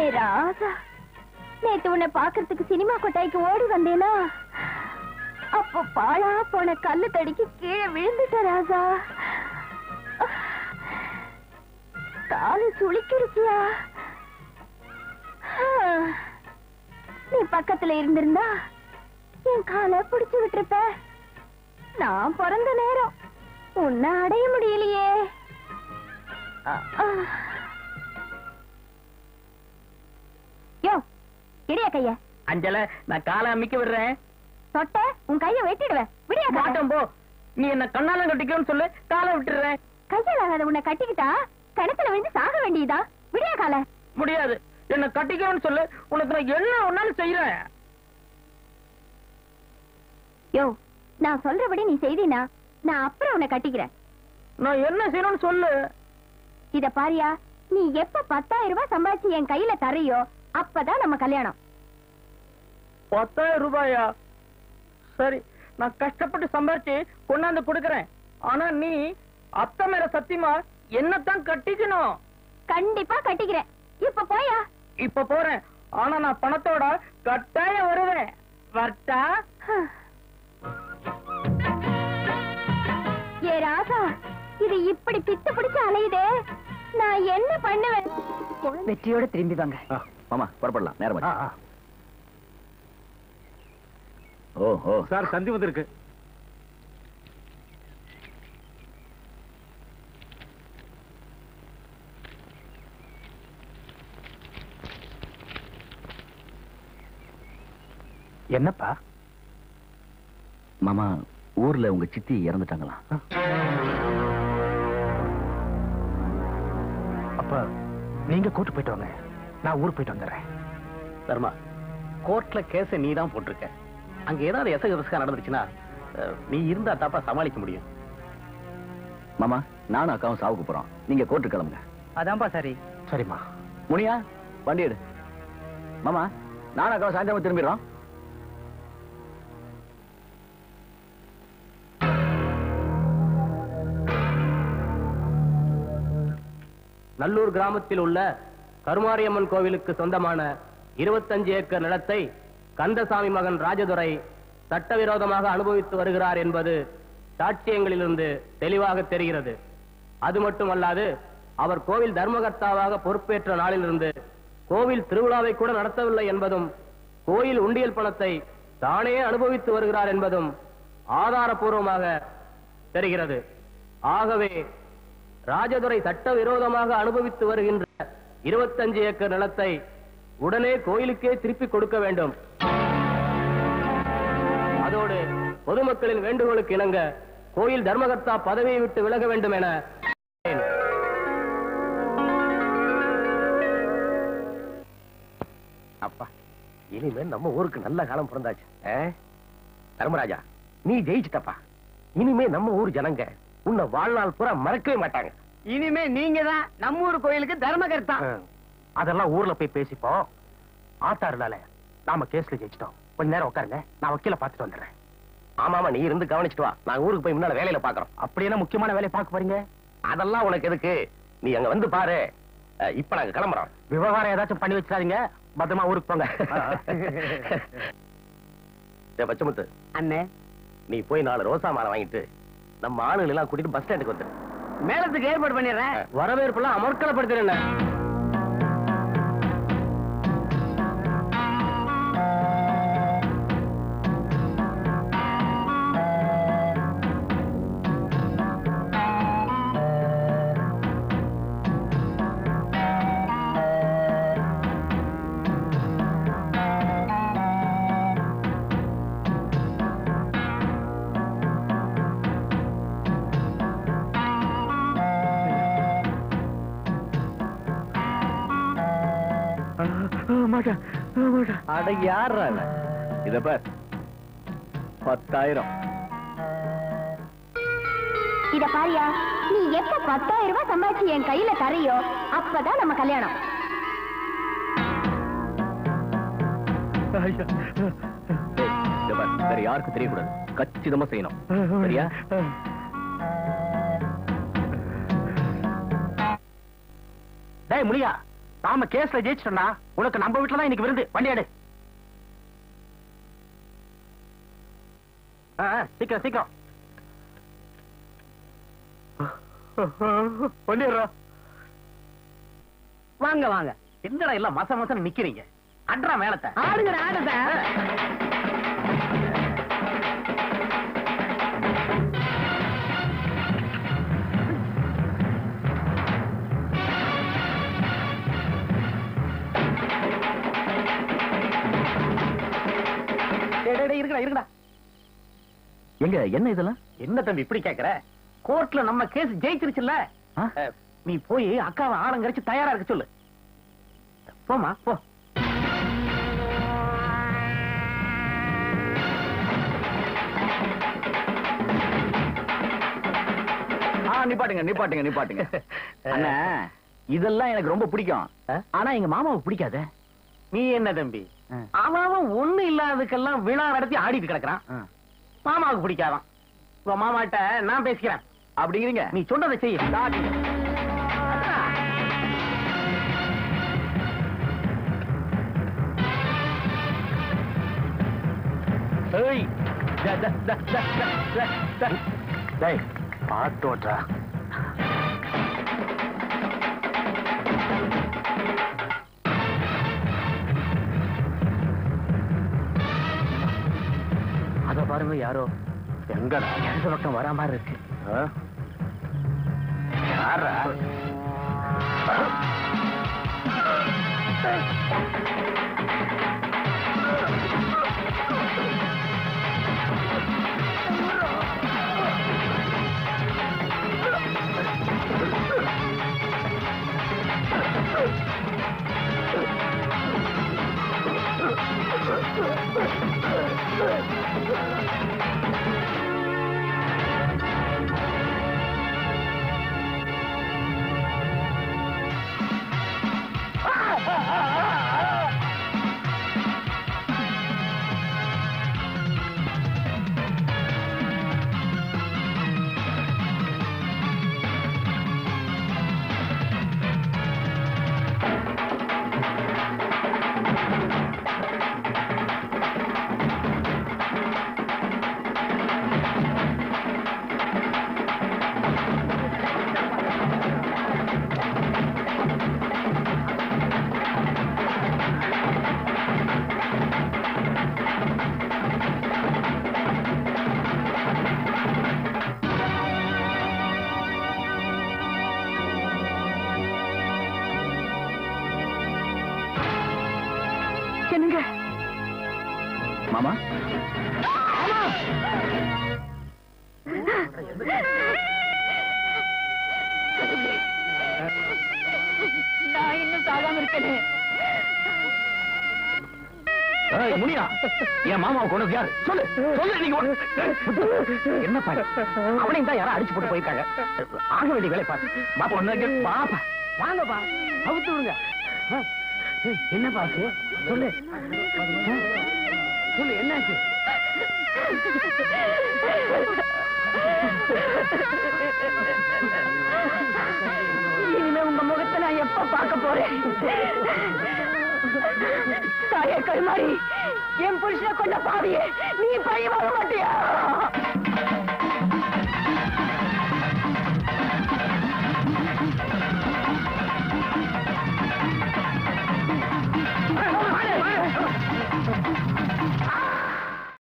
ஏ ராஜா நேத்து உன்னை பாக்குறதுக்கு சினிமா கொட்டாய்க்கு ஓடி வந்தேனா? அப்போ பாழா போன கல்லு தடிக்கு கீழே விழுந்துட்ட ராஜா. காலு சுளிக்கிருச்சியா? நீ பக்கத்துல இருந்திருந்தா என் காலை பிடிச்சு விட்டிருப்ப. நான் பிறந்த நேரம். உன்னை அடைய முடியலையே. யோ இடியா கைய. அஞ்சல நான் காலை அமைக்க விடுறேன். தொட்ட உன் கைய வெட்டிடுவேன். விடியா மாட்டோம் போ. நீ என்ன கண்ணால கட்டிக்கணும்னு சொல்லு காலை விட்டுறேன் கையால அதை உன்னை கட்டிக்கிட்டா கிணத்துல விழுந்து சாக வேண்டியதா? விடியா கால. முடியாது. என்ன கட்டிக்கணும்னு சொல்லு உனக்கு நான் என்ன ஒன்னாலும் செய்யறேன் யோ நான் சொல்றபடி நீ செய்தினா நான் அப்புறம் உன்னை கட்டிக்கிறேன். நான் என்ன செய்யணும்னு சொல்லு. இத பாரியா நீ எப்ப பத்தாயிரம் ரூபாய் சம்பாதிச்சு என் கையில தரையோ அப்பதான் நம்ம கல்யாணம். பத்தாயிரம் ரூபாயா? சரி நான் கஷ்டப்பட்டு சம்பாரிச்சு கொண்டாந்து கொடுக்கறேன். ஆனா நீ அத்தை மேல சத்தியமா என்னத்தான் கட்டிக்கணும்? கண்டிப்பா கட்டிக்கிறேன். இப்ப போயா? இப்ப போறேன். ஆனா நான் பணத்தோட கட்டாயம் வருவேன். வரட்டா? இது இப்படி பித்து பிடிச்சு அலையுதே. நான் என்ன பண்ணுவேன்? வெற்றியோட திரும்பி வாங்க. மாமா புறப்படலாம். நேரம் ஓ ஓ. சார் சந்தி வந்திருக்கு. என்னப்பா? மாமா ஊர்ல உங்க சித்தி இறந்துட்டாங்களா நீங்க கோர்ட்டு போயிட்டு வாங்க. நான் ஊருக்கு போயிட்டு வந்துடுறேன். தர்மா கோர்ட்ல கேஸ நீ தான் போட்டிருக்க. அங்க ஏதாவது எசக விசகா நடந்துருச்சுன்னா நீ இருந்தா தாப்பா சமாளிக்க முடியும். மாமா நானும் அக்காவும் சாவுக்கு போறோம். நீங்க கோர்ட்டு கிளம்புங்க. அதான்பா சரி. சரிம்மா. முனியா வண்டி எடு. மாமா நானும் அக்காவும் சாயந்தரம் திரும்பிடுறோம். நல்லூர் கிராமத்தில் உள்ள கருமாரியம்மன் கோவிலுக்கு சொந்தமான 25 ஏக்கர் நிலத்தை கந்தசாமி மகன் ராஜதுரை சட்டவிரோதமாக அனுபவித்து வருகிறார் என்பது சாட்சியங்களிலிருந்து தெளிவாக தெரிகிறது. அது மட்டுமல்லாது அவர் கோவில் தர்மகர்த்தாவாக பொறுப்பேற்ற நாளிலிருந்து கோவில் திருவிழாவை கூட நடத்தவில்லை என்பதும் கோயில் உண்டியல் பணத்தை தானே அனுபவித்து வருகிறார் என்பதும் ஆதாரபூர்வமாக தெரிகிறது. ஆகவே ராஜதுரை சட்டவிரோதமாக அனுபவித்து வருகின்ற 25 ஏக்கர் நிலத்தை உடனே கோயிலுக்கே திருப்பி கொடுக்க வேண்டும். அதோடு பொதுமக்களின் வேண்டுகோளுக்கு இணங்க கோயில் தர்மகர்த்தா பதவியை விட்டு விலக வேண்டும் என அப்பா இனிமே நம்ம ஊருக்கு நல்ல காலம் பிறந்தாச்சு? தர்மராஜா நீ ஜெயிச்சிட்டப்பா. இனிமே நம்ம ஊர் ஜனங்க. உன்னை வாழ்நாள் பூரா மறக்கவே மாட்டாங்க. இனிமே நீங்க தான் நம்ம ஊர் கோயிலுக்கு தர்மகர்த்தா. அதெல்லாம் ஊர்ல போய் பேசிப்போம் ஆத்தாருலால நாம கேஸ்ல ஜெயிச்சிட்டோம். கொஞ்ச நேரம் உட்காருங்க. நான் வக்கீல பார்த்துட்டு வந்துடுறேன். ஆமாமா நீ இருந்து கவனிச்சிட்டு வா. நான் ஊருக்கு போய் முன்னால வேலையில பாக்குறோம். அப்படி என்ன முக்கியமான வேலையை பார்க்க போறீங்க? அதெல்லாம் உனக்கு எதுக்கு? நீ அங்க வந்து பாரு. இப்ப நாங்க கிளம்புறோம். விவகாரம் ஏதாச்சும் பண்ணி வச்சிடாதீங்க. பத்திரமா ஊருக்கு போங்க. பச்சமுத்து. அண்ணே. நீ போய் நாலு ரோசா மாலை வாங்கிட்டு நம்ம ஆளுங்களை எல்லாம் கூட்டிட்டு பஸ் ஸ்டாண்டுக்கு வந்துரு மேலத்துக்கு ஏற்பாடு பண்ணிடுறேன். வரவேற்பெல்லாம் அமர்க்கலப்படுத்துறேன் அட யாரா இத பார். பத்தாயிரம். இத பாரியா நீ எப்ப பத்தாயிரம் ரூபாய் சம்பாதிச்சு என் கையில தரையோ அப்பதான் நம்ம கல்யாணம். இத பார். வேற யாருக்கும் தெரியக்கூடாது. கச்சிதமா செய்யணும். சரியா? டேய் முனியா. நாம கேஸ்ல ஜெயிச்சிட்டோம்னா உனக்கு நம்ம வீட்டுல தான் இன்னைக்கு விருந்து. வண்டியாடு சீக்கிரம் சீக்கிரம். வண்டிடுறா வாங்க வாங்க. என்னடா எல்லாம் மச மசன்னு நிக்கிறீங்க? அட்ரா மேலத்தை. ஆடுங்க ஆடுங்க எங்க என்ன இதெல்லாம்? என்ன தம்பி இப்படி கேக்குற? கோர்ட்ல நம்ம கேஸ் ஜெயிச்சிருச்சுல்ல? நீ போய் அக்காவை ஆளுங்கரிச்சு தயாரா இருக்க சொல்லு. போமா போ. நிப்பாட்டுங்க நிப்பாட்டுங்க நிப்பாட்டுங்க. அண்ணா இதெல்லாம் எனக்கு ரொம்ப பிடிக்கும்? ஆனா எங்க மாமாவுக்கு பிடிக்காதே. நீ என்ன தம்பி. அவன் ஒண்ணு இல்லாததுக்கெல்லாம் விழா நடத்தி ஆடிட்டு கிடக்குறான். மாமாவுக்கு பிடிக்காதான். உன் மாமாட்ட நான் பேசிக்கிறேன். அப்படிங்கிறீங்க? நீ சொன்னதை செய்ய. ஏய் த, த, த, த, த, த, த. டேய் பாத்தோட்டா அத பாருங்க யாரோ எங்கடா இடது பக்கம் வரா மாதிரி இருக்கு? யாரா என்னங்க? மாமா? நான் இன்னும் சாகாம இருக்கேனே. முனியா என் மாமாவை கொண்டு யாரு? சொல்லு சொல்லு ஒண்ணு. என்ன பாரு அவனையும் தான் யாரும் அடிச்சு போட்டு போயிருக்காங்க. ஆக வேண்டிய வேலை பாரு. பாப்பா ஒண்ணு பாப்பா வாங்கப்பா. அவுத்து விடுங்க. என்ன பாக்கு சொல்லு. சொல்லு என்னாச்சு? இனிமே உங்க முகத்தை நான் எப்ப பார்க்க போறேன்? தாயே கருமாரி என் புருஷனை கொண்ட பாவியே நீ பழி வாங்க